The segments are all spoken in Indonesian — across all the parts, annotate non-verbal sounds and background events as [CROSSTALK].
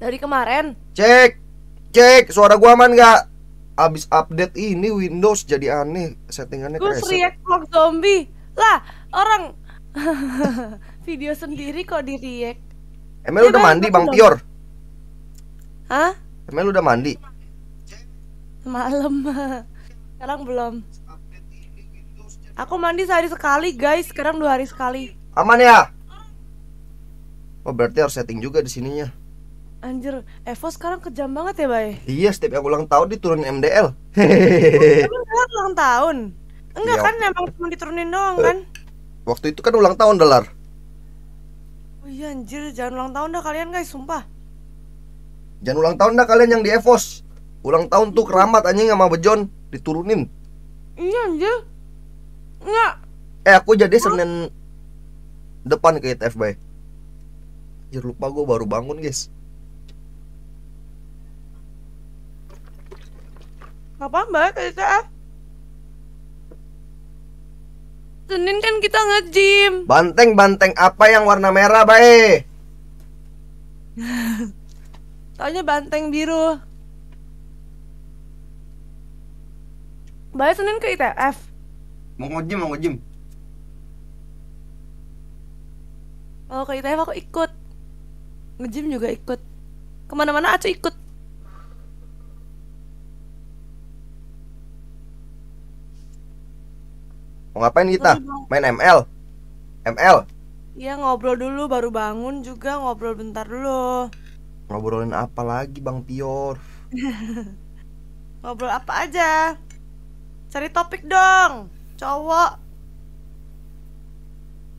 Dari kemarin. Cek, cek, suara gua aman nggak? Abis update ini Windows jadi aneh, settingannya kereset. react vlog zombie. Lah, orang [LAUGHS] video sendiri kok di react. Emel Ya, udah mandi Bang. Pior? Hah? Emel udah mandi? Malam. [LAUGHS] Sekarang belum. Aku mandi sehari sekali, guys. Sekarang dua hari sekali. Aman ya? Oh berarti harus setting juga di sininya. Anjir, Evo sekarang kejam banget ya, Bay? Iya, setiap yang ulang tahun diturunin MDL. Emang [LAUGHS] dia ulang tahun? Enggak Iya. kan, emang cuma diturunin doang kan? Waktu itu kan ulang tahun Delar. Oh iya anjir, jangan ulang tahun dah kalian guys, sumpah. Jangan ulang tahun dah kalian yang di Evos. Ulang tahun tuh keramat anjing sama Bejon diturunin. Iya anjir. Enggak. Eh aku jadi Senin depan ke ITF bay. Anjir lupa gue baru bangun guys. Kapan banget ITF? Senin kan kita nge-gym. Banteng-banteng apa yang warna merah bay? [LAUGHS] Taunya banteng biru. Baik Senin ke ITF. Mau ngejim mau ngejim. Kalau ke ITF aku ikut. Nge-gym juga ikut. Ke mana-mana Acu ikut. Mau ngapain kita? Main ML. ML. Iya ngobrol dulu baru bangun juga ngobrol bentar dulu. Ngobrolin apa lagi Bang Pior? [LAUGHS] Ngobrol apa aja? Cari topik dong, cowok.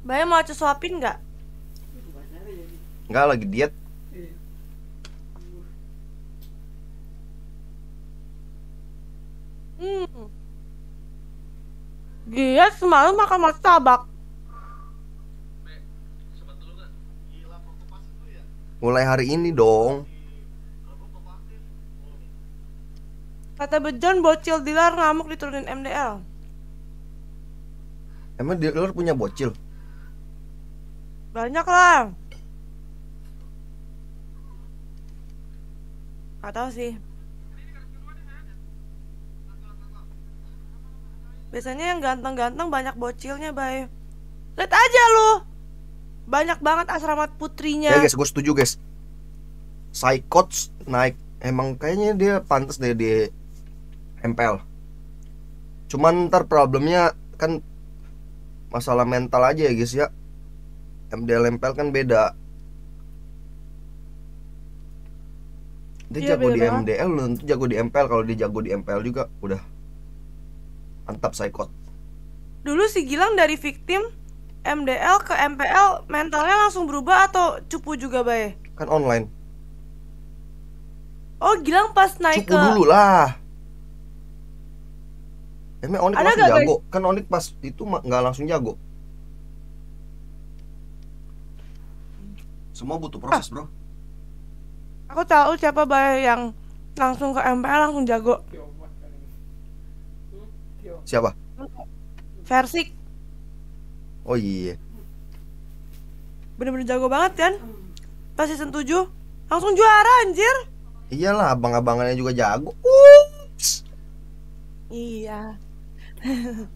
Bayang mau Acu suapin nggak? Enggak lagi diet. Hmm. Dia semalam makan martabak. Mulai hari ini dong. Kata Bejon bocil dilar ngamuk diturunin MDL. Emang luar punya bocil? Banyak lah. Gak tau sih. Biasanya yang ganteng-ganteng banyak bocilnya, Bay. Lihat aja lu. Banyak banget asrama putrinya. Ya guys, gue setuju guys. Psychots naik. Emang kayaknya dia pantas deh di MPL. Cuman ntar problemnya kan masalah mental aja ya guys ya. MDL MPL kan beda. Dia Iya, jago beda di. MDL, tentu jago di MPL. Kalau dia jago di MPL juga udah mantap psychot. Dulu si Gilang dari victim MDL ke MPL mentalnya langsung berubah atau cupu juga, Bay? Kan online. Oh, Gilang pas naik Cupu ke dulu lah. Emang Onik Ada langsung nggak, jago? Kan Onik pas itu nggak langsung jago. Semua butuh proses, Bro. Aku tahu siapa Bay yang langsung ke MPL langsung jago. Siapa? Versik Oh iya. bener-bener jago banget kan? Pas season 7 langsung juara anjir. Iyalah, abang-abangannya juga jago. Ups. Iya. [LAUGHS]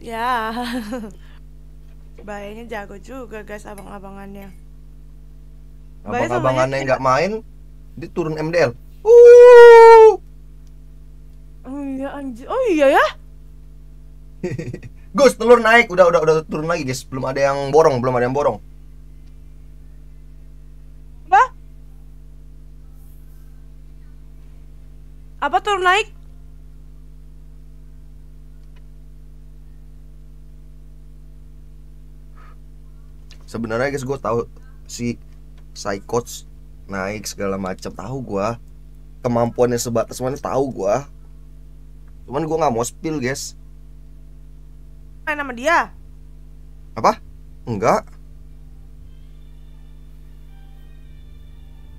ya. Bayanya jago juga guys abang-abangannya. Abang-abangannya Yakin. nggak main, dia turun MDL. Uh. Oh iya anjir. Oh iya ya. [LAUGHS] Gus, telur naik. Udah, udah, udah turun lagi, guys. Belum ada yang borong, belum ada yang borong. Apa? Apa turun naik? Sebenarnya guys, gue tahu si Psychots naik segala macam tahu gua kemampuannya sebatas mana tahu gua cuman gua nggak mau spill guys Main sama dia. apa enggak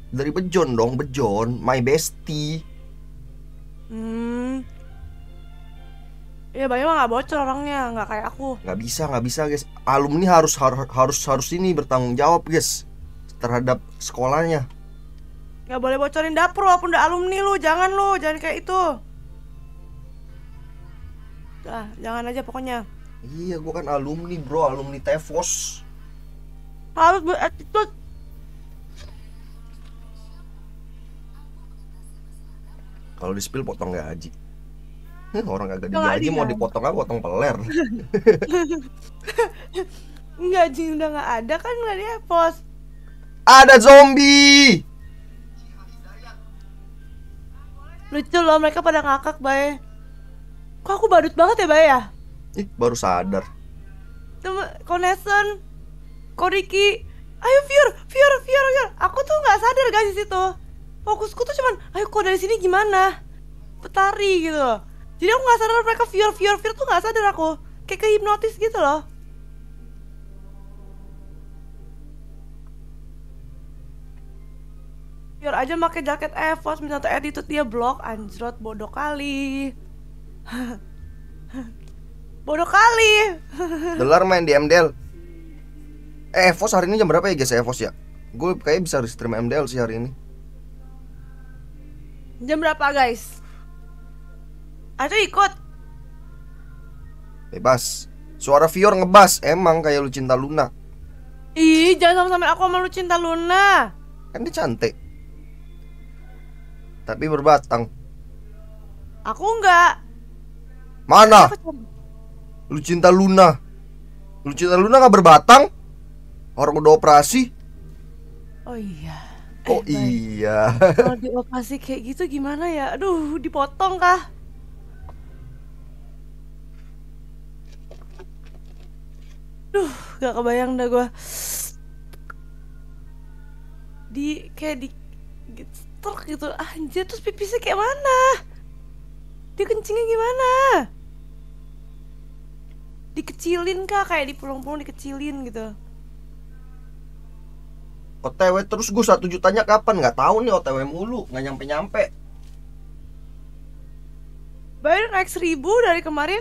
dari bejon dong bejon my bestie Hmm. Ya Bayu mah nggak bocor orangnya, nggak kayak aku. nggak bisa nggak bisa guys alumni harus harus harus harus ini bertanggung jawab guys terhadap sekolahnya Gak boleh bocorin dapur walaupun udah alumni lu, jangan lu, jangan kayak itu. Ah, jangan aja pokoknya. Iya, gua kan alumni, Bro, alumni Tevos. Harus berattitude. Kalau di spill potong gaji. Heh, [LAUGHS] Orang Nggak digaji mau dipotong apa potong peler. [LAUGHS] Enggak, Jing udah nggak ada kan nggak dia post. Ada zombie. Lucu loh mereka pada ngakak, Bay. Kok aku badut banget ya, Bay ya? Ih, baru sadar. Temen, Koneson, Koriki, ayo Fior, Fior, Fior, Fior. Aku tuh nggak sadar guys di situ. Fokusku tuh cuman, ayo kok dari sini gimana? Petari gitu. Jadi aku nggak sadar mereka Fior, Fior, Fior tuh nggak sadar aku. Kayak kehipnotis gitu loh. Fior aja pakai jaket Evos minta tuh attitude dia blok anjrot bodoh kali. [LAUGHS] bodoh kali. Delar main di MDL. Eh, Evos hari ini jam berapa ya guys Evos ya? Gue kayaknya bisa stream MDL sih hari ini. Jam berapa guys? Atau ikut? Bebas. Suara Fior ngebas, emang kayak lu cinta Luna. Ih, jangan sama-sama aku sama lu cinta Luna. Kan dia cantik. Tapi berbatang. Aku enggak. Mana? Aku Lu cinta Luna. Lu cinta Luna nggak berbatang? Orang udah operasi. Oh iya. Oh Eh, iya. Kalau dioperasi kayak gitu gimana ya? Aduh, dipotong kah? Duh, gak kebayang dah gua. Di kayak di struk gitu. Anjir, terus pipisnya kayak mana? Dia kencingnya gimana? Dikecilin kah? Kayak dipulung-pulung dikecilin gitu. OTW terus gue satu jutanya kapan? Nggak tahu nih OTW mulu, nggak nyampe nyampe. Bayar naik seribu dari kemarin